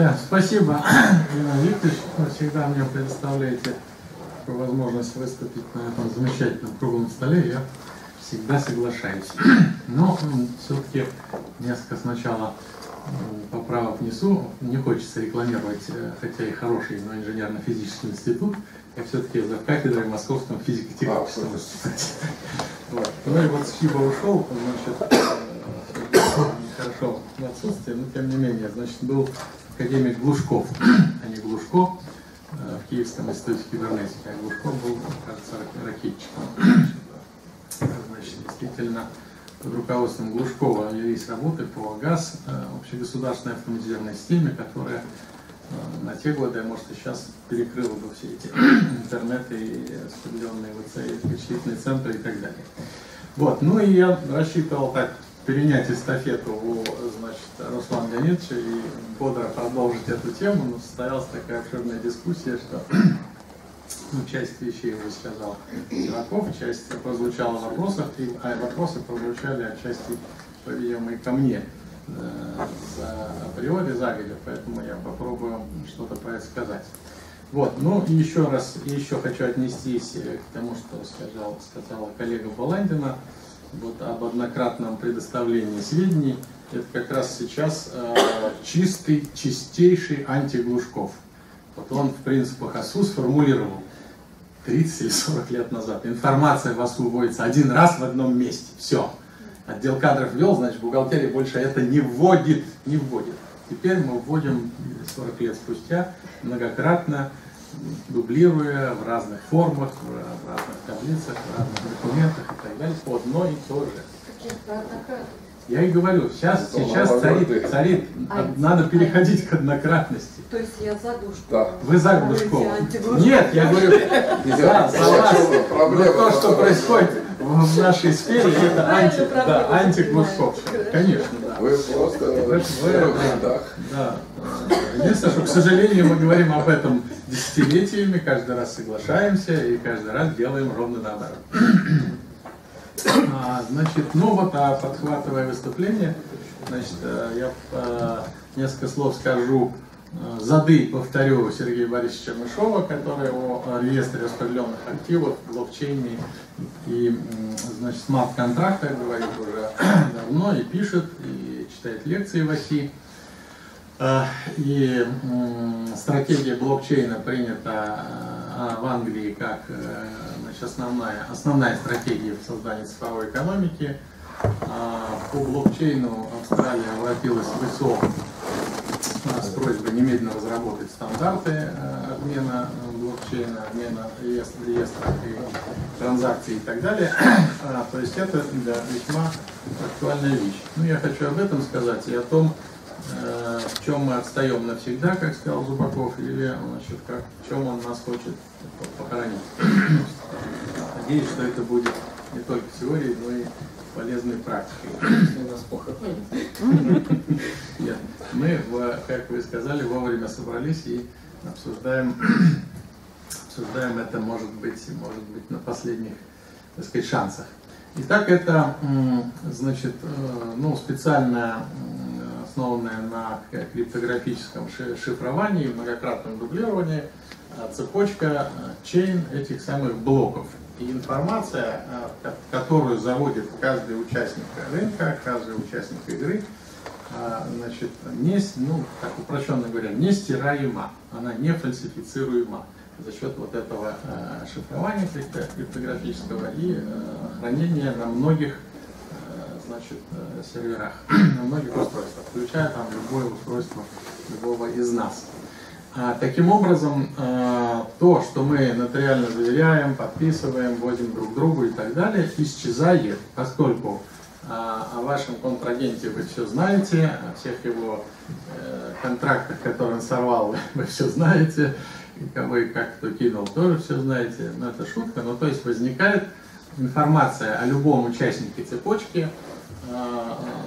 Да, спасибо, Иван Викторович. Вы всегда мне предоставляете возможность выступить на этом замечательном круглом столе. Я всегда соглашаюсь. Но все-таки несколько сначала поправок несу. Не хочется рекламировать, э, хотя и хороший, но инженерно-физический институт. Я все-таки за кафедрой Московском физико-техническом институте. Вот. Ну и вот Скиба ушел, значит, хорошо в отсутствие, но тем не менее, значит, был академик Глушков, а не Глушко, э, в Киевском институте кибернетики, а Глушков был, кажется, ракетчиком. Значит, действительно, под руководством Глушкова велись работы по ГАЗ, э, общегосударственной автоматизированной системе, которая э, на те годы, а может и сейчас перекрыла бы все эти интернеты и распределенные ВЦ, вычислительные центры и так далее. Вот, ну и я рассчитывал так перенять эстафету у значит, Руслана Леонидовича и бодро продолжить эту тему, но состоялась такая обширная дискуссия, что ну, часть вещей уже сказал Сираков, часть прозвучала в вопросах, и, а вопросы прозвучали отчасти, по-видимому, и ко мне э, за, априори загодя, поэтому я попробую что-то про это сказать. Вот, ну еще раз, еще хочу отнестись к тому, что сказал, сказала коллега Баландина, вот об однократном предоставлении сведений, это как раз сейчас э, чистый, чистейший антиглушков. Вот он в принципах АСУ сформулировал 30 или 40 лет назад. Информация в АСУ вводится один раз в одном месте. Все. Отдел кадров ввел, значит, бухгалтерия больше это не вводит. Не вводит. Теперь мы вводим 40 лет спустя многократно дублируя в разных формах, в разных таблицах, в разных документах и так далее, по одной и то же. Я и говорю, сейчас, сейчас царит, царит а, надо переходить к однократности. То есть я за душку. Да. Вы за душку. Нет, я говорю, да, за вас. Но то, что происходит в нашей сфере, это анти, да, антиглушковщина. Конечно, да. Вы просто вы, да, да. Единственное, что, к сожалению, мы говорим об этом десятилетиями, каждый раз соглашаемся и каждый раз делаем ровно наоборот. А, значит, ну вот, а подхватывая выступление, значит, э, я а, несколько слов скажу э, зады, повторю, Сергея Борисовича Чернышова, который о реестре распределенных активов, блокчейне и, значит, смарт-контрактах говорит уже давно и пишет, и читает лекции в ОСИ. Э, и стратегия блокчейна принята в Англии как значит, основная, основная стратегия в создании цифровой экономики. А, по блокчейну Австралия обратилась в ИСО с просьбой немедленно разработать стандарты э, обмена э, блокчейна, обмена реестров и транзакций и так далее. А, то есть это да, весьма актуальная вещь. Ну, я хочу об этом сказать и о том, э, в чем мы отстаем навсегда, как сказал Зубаков, или значит, как, в чем он нас хочет похоронить. Надеюсь, что это будет не только теорией, но и полезной практикой. Если нас похоронит. Нет, мы, как вы сказали, вовремя собрались и обсуждаем, обсуждаем это, может быть, может быть, на последних, так сказать, шансах. Итак, это, значит, э, ну, специальная основанная на криптографическом шифровании, многократном дублировании, э, цепочка, чейн этих самых блоков. И информация, э, которую заводит каждый участник рынка, каждый участник игры, значит, не, ну, так упрощенно говоря, не стираема, она не фальсифицируема за счет вот этого шифрования криптографического и хранения на многих э, серверах на многих устройствах, включая там любое устройство любого из нас. А, таким образом, а, то, что мы нотариально заверяем, подписываем, вводим друг другу и так далее, исчезает, поскольку а, о вашем контрагенте вы все знаете, о всех его э, контрактах, которые он сорвал, вы все знаете, и кого и как кто кинул, тоже все знаете. Но это шутка, но то есть возникает информация о любом участнике цепочки,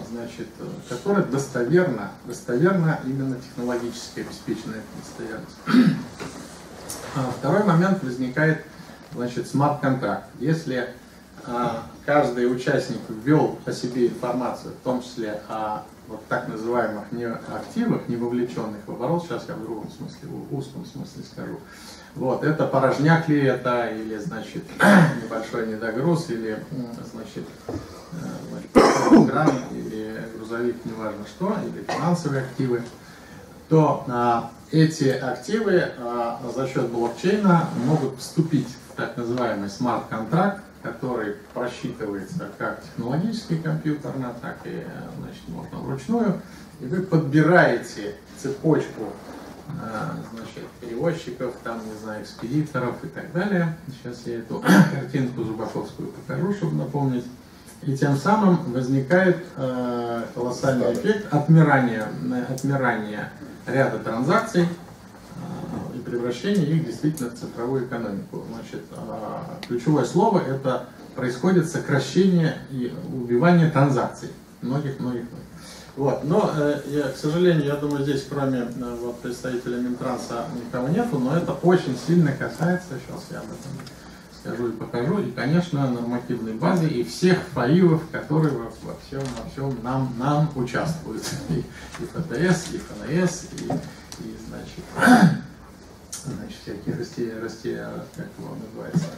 значит, которая достоверна, достоверна именно технологически обеспеченная достоверность. А, второй момент возникает, значит, смарт-контракт. Если каждый участник ввел о себе информацию, в том числе о вот так называемых не активах, не вовлеченных в оборот, сейчас я в другом смысле, в узком смысле скажу, вот, это порожняк ли это, или, значит, небольшой недогруз, или, значит, э, грант, или грузовик, неважно что, или финансовые активы, то а, эти активы а, за счет блокчейна могут вступить в так называемый смарт-контракт, который просчитывается как технологически компьютерно, так и значит, можно вручную. И вы подбираете цепочку а, значит, перевозчиков, там, не знаю, экспедиторов и так далее. Сейчас я эту картинку Зубаковскую покажу, чтобы напомнить. И тем самым возникает э, колоссальный эффект отмирания, отмирания ряда транзакций э, и превращения их действительно в цифровую экономику. Значит, э, ключевое слово это происходит сокращение и убивание транзакций многих-многих. Вот. Но, э, я, к сожалению, я думаю, здесь кроме э, вот, представителя Минтранса никого нету, но это очень сильно касается, сейчас я об этом скажу и покажу, и, конечно, нормативной базы и всех фаилов, которые во, во всем, во всем нам, нам участвуют. И, и ФТС, и ФНС, и, и значит, значит, всякие растения, растения, как его называется,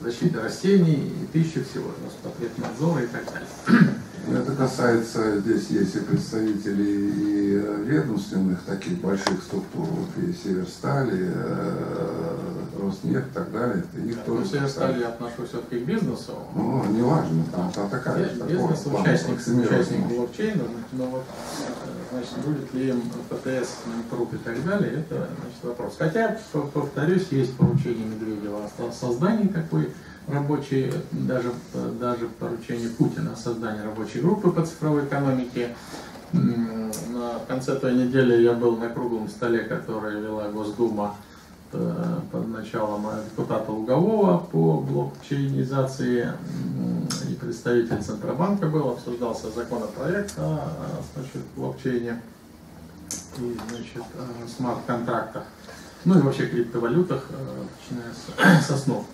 защита растений и тысячи всего, Роспотребнадзора и так далее. Это касается, здесь есть и представители и ведомственных таких больших структур, вот и Северстали, э, Роснефть и так далее. Это их да, тоже. Ну, Северстали я отношу все-таки к бизнесу. Ну, неважно, там, там такая. Бизнес, такой, участник, участник блокчейна, но вот, э, значит, будет ли им ПТС, труп и так далее, это значит, вопрос. Хотя, повторюсь, есть поручение Медведева о создании такой рабочие, даже, даже поручение Путина о создании рабочей группы по цифровой экономике. На конце той недели я был на круглом столе, который вела Госдума под началом депутата Лугового по блокчейнизации и представитель Центробанка был, обсуждался законопроект о значит, блокчейне и значит, смарт-контрактах, ну и вообще криптовалютах, э, начиная с, с основ.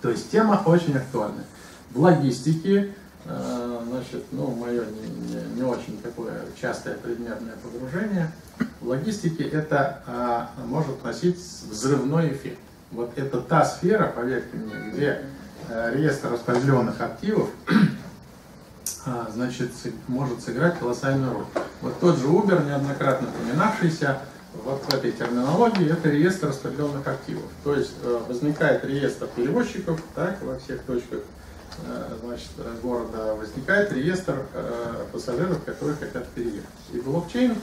То есть тема очень актуальная. В логистике, э, значит, ну, мое не, не, не очень такое частое предметное погружение, в логистике это а, может носить взрывной эффект. Вот это та сфера, поверьте мне, где а, реестр распределенных активов а, значит, может сыграть колоссальную роль. Вот тот же Uber, неоднократно упоминавшийся, вот в этой терминологии это реестр распределенных активов. То есть э, возникает реестр перевозчиков так, во всех точках значит, города, возникает реестр э, пассажиров, которые хотят переехать. И блокчейн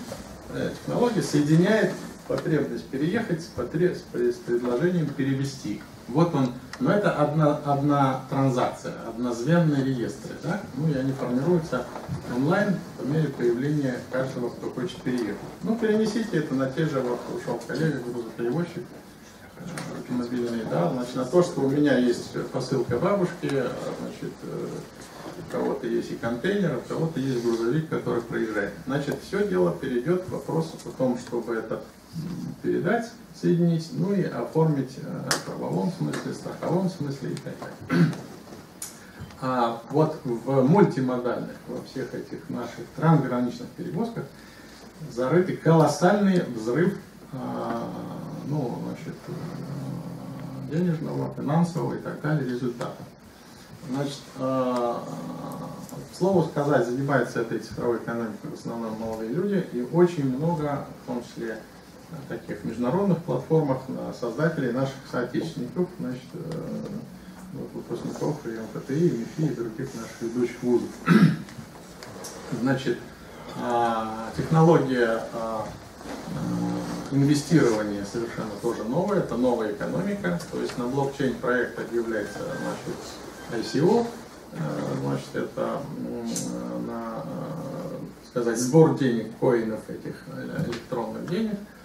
технология соединяет потребность переехать с предложением перевести. Вот он, но это одна, одна транзакция, однозвенные реестры, да? ну и они формируются онлайн по мере появления каждого, кто хочет переехать. Ну, перенесите это на те же, вот ушел коллега, грузоперевозчик, автомобильный, да, значит, на то, что у меня есть посылка бабушки, значит, э, у кого-то есть и контейнер, у кого-то есть грузовик, который проезжает. Значит, все дело перейдет к вопросу о том, чтобы этот передать, соединить, ну и оформить э, в правовом смысле, страховом смысле и так далее. А вот в мультимодальных, во всех этих наших трансграничных перевозках зарытый колоссальный взрыв а, ну, значит, э, денежного, финансового и так далее результата. Значит, а, слово сказать, занимаются этой цифровой экономикой в основном молодые люди, и очень много, в том числе таких международных платформах на создателей наших соотечественников, значит, э, выпускников и МФТИ, и МИФИ и других наших ведущих вузов. Значит, технология инвестирования совершенно тоже новая, это новая экономика, то есть на блокчейн проектах является значит, ICO, э, значит, это на, сказать, сбор денег, коинов этих э, электронных денег, Э,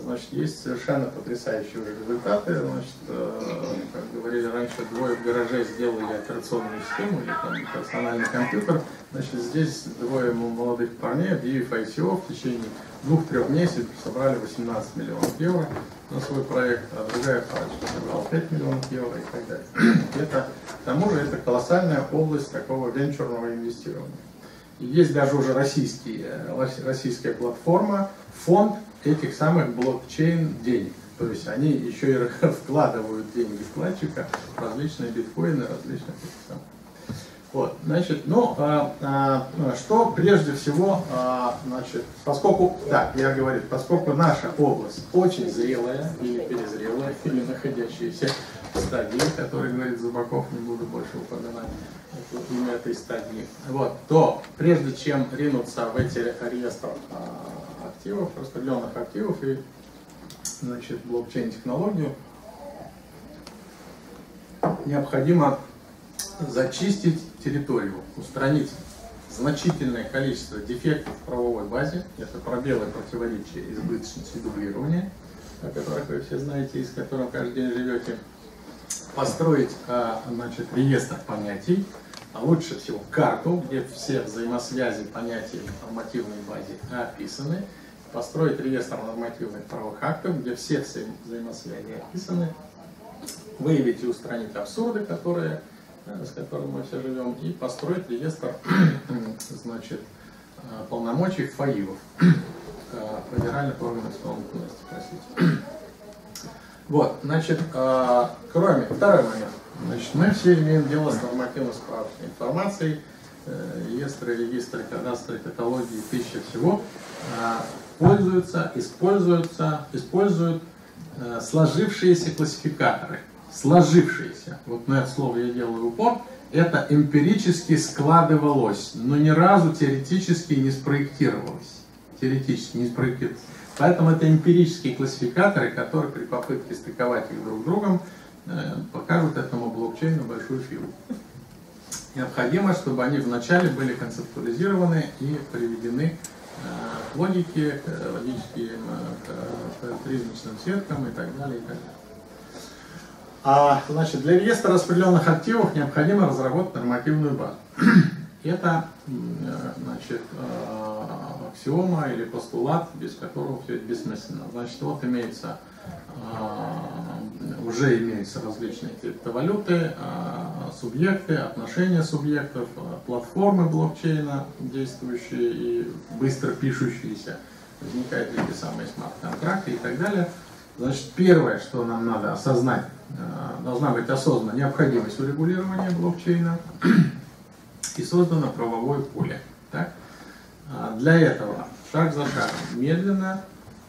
значит, есть совершенно потрясающие уже результаты. Значит, э, как говорили раньше, двое в гараже сделали операционную систему или там персональный компьютер. Значит, здесь двое молодых парней, объявив ICO, в течение двух-трех месяцев собрали 18 миллионов евро на свой проект, а другая парочка собрала 5 миллионов евро и так далее. Это, к тому же это колоссальная область такого венчурного инвестирования. Есть даже уже российские, российская платформа, фонд этих самых блокчейн денег. То есть они еще и вкладывают деньги вкладчика в различные биткоины, различные вот, значит, ну, а, а, что прежде всего, а, значит, поскольку, да, я говорю, поскольку наша область очень зрелая или перезрелая, или находящаяся в стадии, который говорит Зубаков, не буду больше упоминать имя этой стадии, вот, то прежде чем ринуться в эти реестры а, активов, распределенных активов и, значит, блокчейн-технологию, необходимо зачистить территорию, устранить значительное количество дефектов в правовой базе, это пробелы, противоречия, избыточность и дублирование, о которых вы все знаете и с которым каждый день живете, построить а, значит, реестр понятий, а лучше всего карту, где все взаимосвязи понятий в нормативной базе описаны, построить реестр нормативных правовых актов, где все взаимосвязи описаны, выявить и устранить абсурды, которые с которым мы все живем, и построить реестр значит, э, полномочий ФАИВов, э, федеральных органов исполнительности, простите. Вот, значит, э, кроме, второй момент. Значит, мы все имеем дело с нормативно-справочной информацией, реестры, регистры, кадастры, каталогии, тысяча всего, пользуются, используются, используют сложившиеся классификаторы – сложившееся, вот на это слово я делаю упор, это эмпирически складывалось, но ни разу теоретически не спроектировалось. Теоретически не спроектировалось. Поэтому это эмпирические классификаторы, которые при попытке стыковать их друг с другом э, покажут этому блокчейну большую фигу. Необходимо, чтобы они вначале были концептуализированы и приведены э, к логике, к логическим, э, к сеткам и так далее. И так далее. А, значит, для реестра распределенных активов необходимо разработать нормативную базу. Это значит, а, аксиома или постулат, без которого все это бессмысленно. Значит, вот имеется, а, уже имеются различные криптовалюты, а, субъекты, отношения субъектов, платформы блокчейна, действующие и быстро пишущиеся, возникают эти самые смарт-контракты и так далее. Значит, первое, что нам надо осознать, Э, должна быть осознана необходимость урегулирования блокчейна и создано правовое поле. Так? А для этого шаг за шагом, медленно,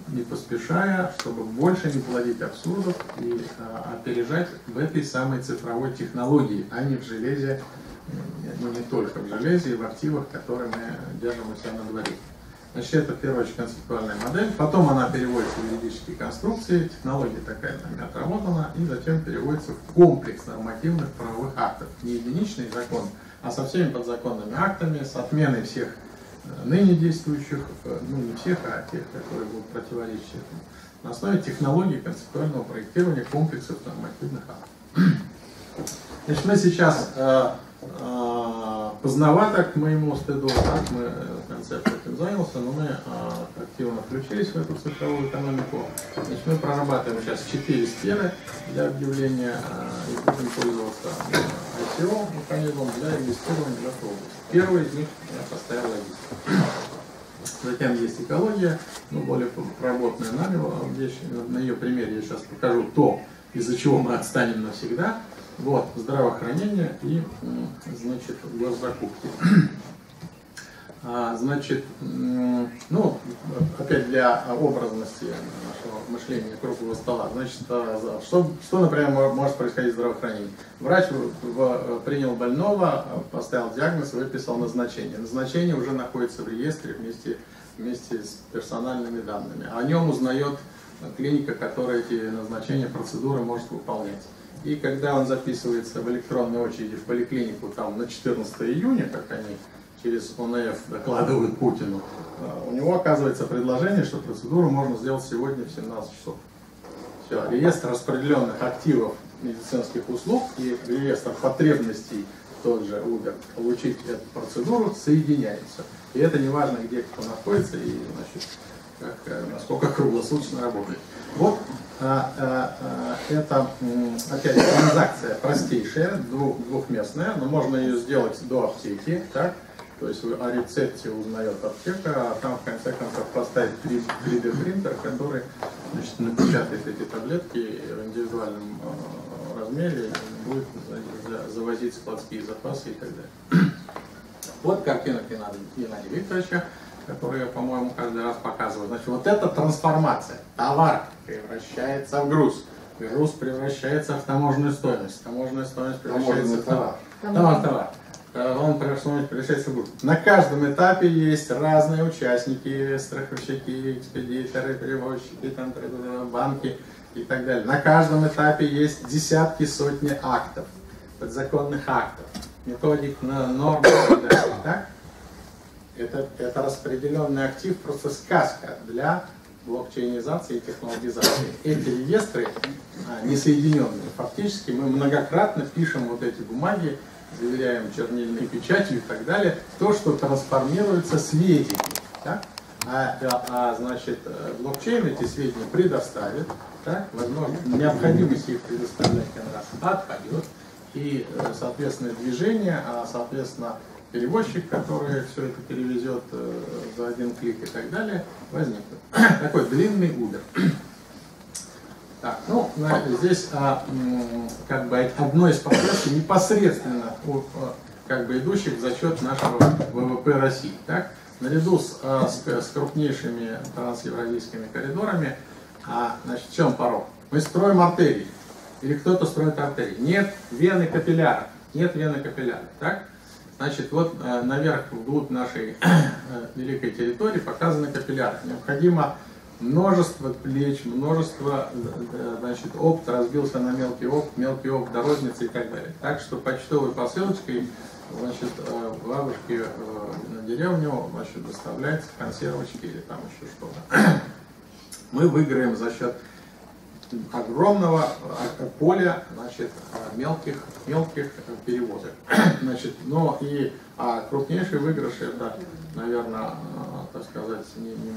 не поспешая, чтобы больше не плодить абсурдов и а, опережать в этой самой цифровой технологии, а не в железе, ну не только в железе и в активах, которые мы держим у себя на дворе. Значит, это в первую концептуальная модель, потом она переводится в юридические конструкции, технология такая там отработана, и затем переводится в комплекс нормативных правовых актов. Не единичный закон, а со всеми подзаконными актами, с отменой всех ныне действующих, э, ну не всех, а тех, которые будут противоречить этому, на основе технологии концептуального проектирования комплексов нормативных актов. Значит, мы сейчас э, э, поздновато, к моему стыду, так, мы э, концепт этим занялся, но мы а, активно включились в эту цифровую экономику. Значит, мы прорабатываем сейчас четыре сферы для объявления а, и будем пользоваться а, ICO механизмом для инвестирования в эту область. Первый из них я поставил логистику. Затем есть экология, ну, более проработанная нами вещь. На ее примере я сейчас покажу то, из-за чего мы отстанем навсегда. Вот, здравоохранение и, значит, госзакупки. А, значит, ну, опять для образности нашего мышления круглого стола, значит, а, что, что например, может происходить в здравоохранении? Врач принял больного, поставил диагноз, выписал назначение. Назначение уже находится в реестре вместе, вместе с персональными данными. О нем узнает клиника, которая эти назначения, процедуры может выполнять. И когда он записывается в электронной очереди в поликлинику там на 14 июня, как они через ОНФ докладывают Путину, а, у него оказывается предложение, что процедуру можно сделать сегодня в 17 часов. Все, реестр распределенных активов медицинских услуг и реестр потребностей тот же Uber получить эту процедуру соединяются. И это не важно, где кто находится и значит, как, э, насколько круглосуточно работает. Вот а, а, а, это опять транзакция простейшая, двух, двухместная, но можно ее сделать до аптеки. Так? То есть о рецепте узнает аптека, а там в конце концов поставить 3D принтер, который значит, напечатает эти таблетки в индивидуальном э, размере, будет завозить складские запасы и так далее. Вот картина Геннадия Викторовича, которую я, по-моему, каждый раз показываю. Значит, вот эта трансформация. Товар превращается в груз. Груз превращается в таможенную стоимость. Таможенная стоимость превращается в товар. Товар, товар. Он превращается в груз. На каждом этапе есть разные участники, страховщики, экспедиторы, перевозчики, там, банки и так далее. На каждом этапе есть десятки, сотни актов, подзаконных актов, методик, норм и так далее. Это, это распределенный актив, просто сказка для блокчейнизации и технологизации. Эти реестры несоединенные. Фактически мы многократно пишем вот эти бумаги, заверяем чернильной печатью и так далее, то, что трансформируется сведения. Так? А, а, а значит, э, блокчейн эти сведения предоставит, так? возможно, необходимость их предоставлять раз отпадет, и, э, соответственно, движение, а, соответственно, перевозчик, который все это перевезет э, за один клик и так далее, возникнет. Такой длинный Uber. Так, ну, здесь а, как бы одно из процессов непосредственно как бы идущих за счет нашего ВВП России. Так? Наряду с, а, с, с крупнейшими трансевразийскими коридорами, а, значит, в чем порог? Мы строим артерии. Или кто-то строит артерии. Нет вены капилляра. Нет вены капилляра. Так? Значит, вот э, наверх, вглубь нашей э, великой территории показаны капилляры. Необходимо множество плеч, множество, э, значит, опт разбился на мелкий опт, мелкий опт до розницы и так далее. Так что почтовой посылочкой, значит, бабушке на деревню, значит, доставляется консервочки или там еще что-то. Мы выиграем за счет огромного э, поля значит, э, мелких, мелких перевозок. Значит, но и а крупнейший выигрыш это, наверное, э, так сказать, не, не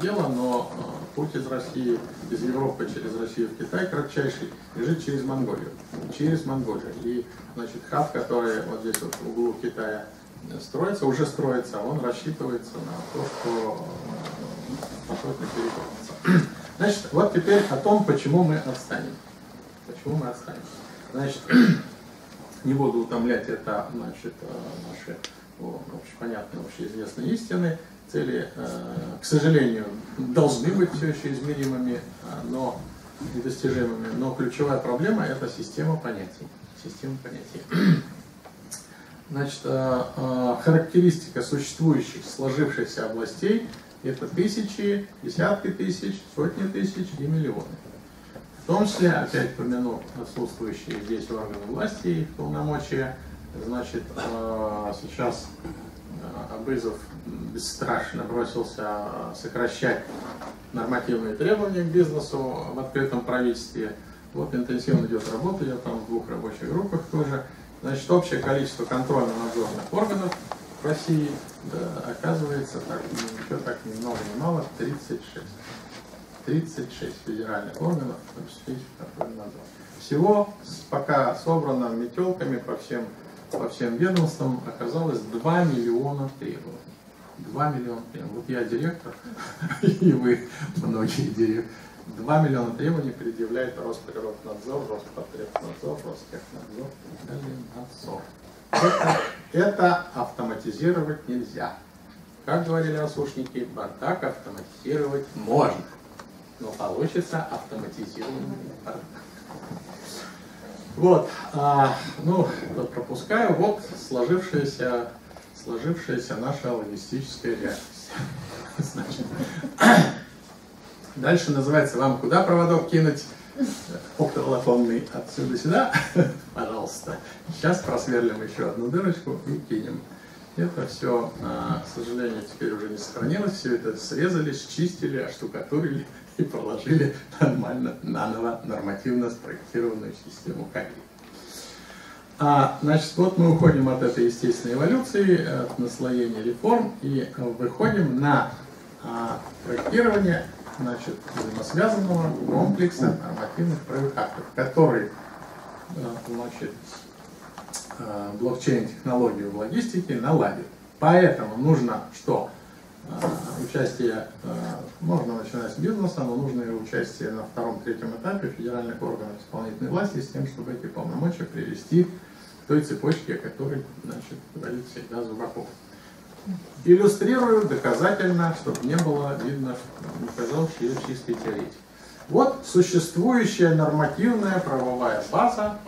дела, но путь из России, из Европы через Россию в Китай кратчайший лежит через Монголию. Через Монголию. И значит, хаб, который вот здесь вот в углу Китая строится, уже строится, он рассчитывается на то, что пошотно перекроется. Значит, вот теперь о том, почему мы отстанем. Почему мы отстанем. Значит, не буду утомлять это, значит, э, наши общепонятные, общеизвестные истины. Цели, э, к сожалению, должны быть все еще измеримыми, э, но недостижимыми. Но ключевая проблема – это система понятий. Система понятий. Значит, характеристика существующих, сложившихся областей – это тысячи, десятки тысяч, сотни тысяч и миллионы. В том числе, опять помяну отсутствующие здесь органы власти и полномочия, значит, э, сейчас э, Абызов бесстрашно бросился сокращать нормативные требования к бизнесу в открытом правительстве. Вот интенсивно идет работа, я там в двух рабочих группах тоже. Значит, общее количество контрольно-надзорных органов в России, да, оказывается, так, еще так ни много ни мало, 36. 36 федеральных органов обеспечивают контрольный надзор. Всего пока собрано метелками по всем, по всем ведомствам оказалось 2 миллиона требований. 2 миллиона требований. Вот я директор, и вы, многие директоры. 2 миллиона требований предъявляет Росприроднадзор, Роспотребнадзор, Ростехнадзор и далее надзор. Это, это автоматизировать нельзя. Как говорили осушники, бардак автоматизировать можно, но получится автоматизированный бардак. Вот, а, ну, пропускаю, вот сложившаяся, сложившаяся наша логистическая реальность. Значит, дальше называется «Вам куда проводок кинуть?» оптоволоконный отсюда сюда, пожалуйста. Сейчас просверлим еще одну дырочку и кинем. Это все, а, к сожалению, теперь уже не сохранилось. Все это срезали, счистили, оштукатурили и проложили нормально, наново, нормативно спроектированную систему кабелей. А, значит, вот мы уходим от этой естественной эволюции, от наслоения реформ и выходим на а, проектирование значит, взаимосвязанного комплекса нормативных правовых актов, который э, значит, э, блокчейн-технологию в логистике наладит. Поэтому нужно что? Участие, э, можно начинать с бизнеса, но нужно и участие на втором-третьем этапе федеральных органов исполнительной власти с тем, чтобы эти полномочия привести к той цепочке, о которой значит, говорит всегда Зубаков. Иллюстрирую доказательно, чтобы не было видно, не казалось, что я чистый теоретик. Вот существующая нормативная правовая база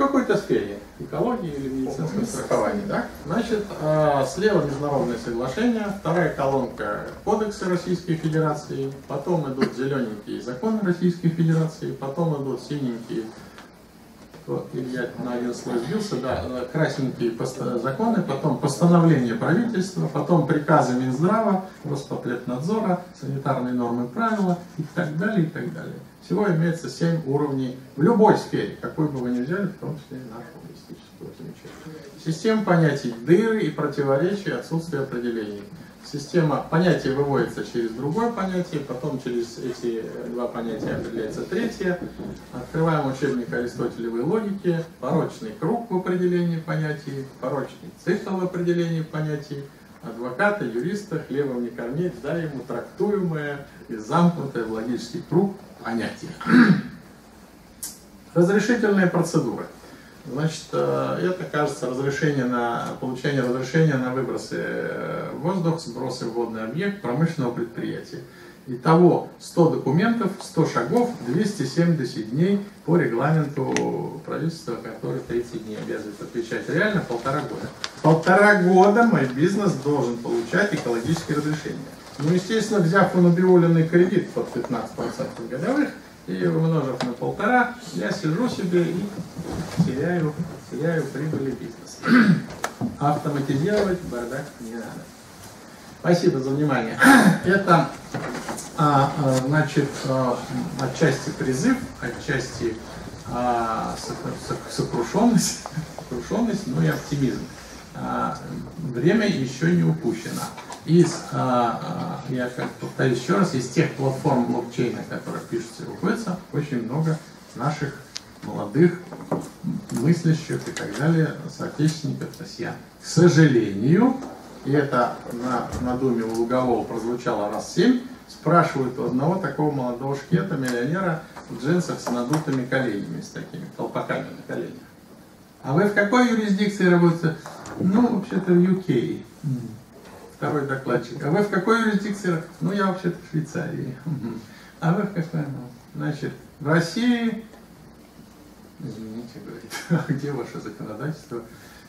какой-то сфере, экологии или медицинского страхования. Да? Значит, а, слева международное соглашение, вторая колонка кодексы Российской Федерации, потом идут зелененькие законы Российской Федерации, потом идут синенькие или я на один слой сбился, да, красненькие законы, потом постановление правительства, потом приказы Минздрава, Роспотребнадзора, санитарные нормы правила и так далее, и так далее. Всего имеется 7 уровней в любой сфере, какой бы вы ни взяли, в том числе и нашу логистическую замечательную. Система понятий дыры и противоречия, отсутствие определений. Система понятия выводится через другое понятие, потом через эти два понятия определяется третье. Открываем учебник Аристотелевой логики, порочный круг в определении понятий, порочный цикл в определении понятий, адвоката, юриста, хлебом не кормить, да ему трактуемое и замкнутое в логический круг понятие. Разрешительные процедуры. Значит, э, это, кажется, разрешение на получение разрешения на выбросы э, в воздух, сбросы в водный объект промышленного предприятия. Итого 100 документов, 100 шагов, 270 дней по регламенту правительства, который 30 дней обязывает отвечать. Реально полтора года. Полтора года мой бизнес должен получать экологические разрешения. Ну, естественно, взяв унабиоленный кредит под 15% годовых, и умножив на полтора, я сижу себе и теряю, теряю прибыли бизнеса. Автоматизировать бардак не надо. Спасибо за внимание. Это, а, а, значит, а, отчасти призыв, отчасти а, сокрушенность, сокрушенность, но и оптимизм. А, время еще не упущено из, а, а, я как повторюсь еще раз, из тех платформ блокчейна, которые пишутся и выходятся, очень много наших молодых, мыслящих и так далее соотечественников россиян. К сожалению, и это на, на Думе у Лугового прозвучало раз семь, спрашивают у одного такого молодого шкета, миллионера, в джинсах с надутыми коленями, с такими колпаками на коленях. А вы в какой юрисдикции работаете? Ну, вообще-то в UK второй докладчик. А вы в какой юрисдикции? Ну, я вообще-то в Швейцарии. А вы в какой? Значит, в России, извините, говорит, а где ваше законодательство?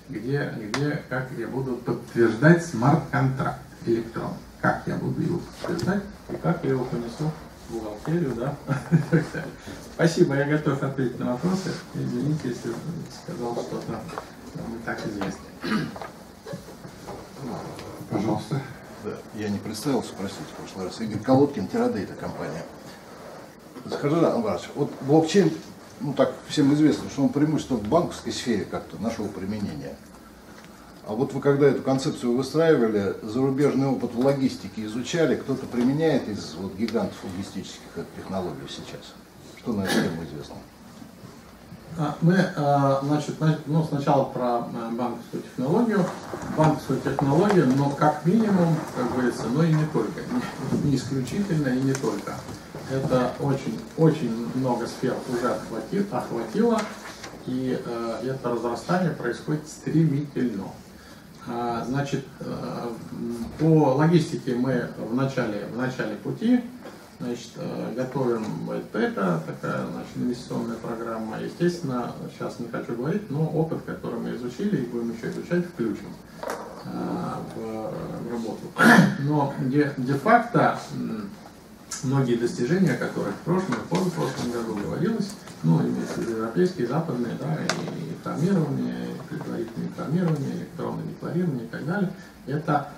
Где, где, как я буду подтверждать смарт-контракт электрон? Как я буду его подтверждать и как я его понесу в бухгалтерию, да, и так далее. Спасибо, я готов ответить на вопросы. Извините, если сказал что-то не так известно. Пожалуйста. Да, я не представился, простите, в прошлый раз. Игорь Колодкин, Терадейта компания. Скажи, Анварович, вот блокчейн, ну так всем известно, что он преимущество в банковской сфере как-то нашел применение. А вот вы когда эту концепцию выстраивали, зарубежный опыт в логистике изучали, кто-то применяет из вот, гигантов логистических технологий сейчас? Что на эту тему известно? А, мы, а, значит, ну, сначала про э, банковскую технологию. Банковскую технологию, но как минимум, как говорится, но и не только, не, исключительно и не только. Это очень, очень много сфер уже охватило, охватило и э, это разрастание происходит стремительно. А, значит, э, по логистике мы в начале, в начале пути, Значит, э, готовим это такая значит, инвестиционная программа. Естественно, сейчас не хочу говорить, но опыт, который мы изучили и будем еще изучать, включим э, в работу. Но де-факто многие достижения, о которых в прошлом и позапрошлом году говорилось, ну, европейские, западные, да, и информирование, и предварительное информирование, электронное декларирование и так далее, это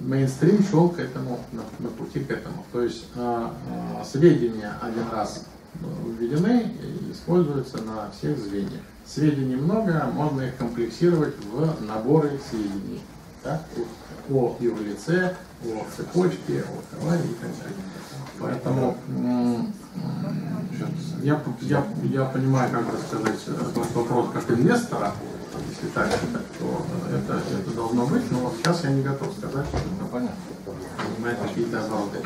мейнстрим шел к этому, на, на пути к этому. То есть э, э, сведения один раз введены и используются на всех звеньях. Сведений много, можно их комплексировать в наборы сведений. Да? О юрлице, о цепочке, о товаре и так далее. Поэтому я, я, я понимаю, как бы сказать, вопрос как инвестора, если так, то это, это должно быть, но вот сейчас я не готов сказать, что Ну, понятно. это занимает какие-то обороты.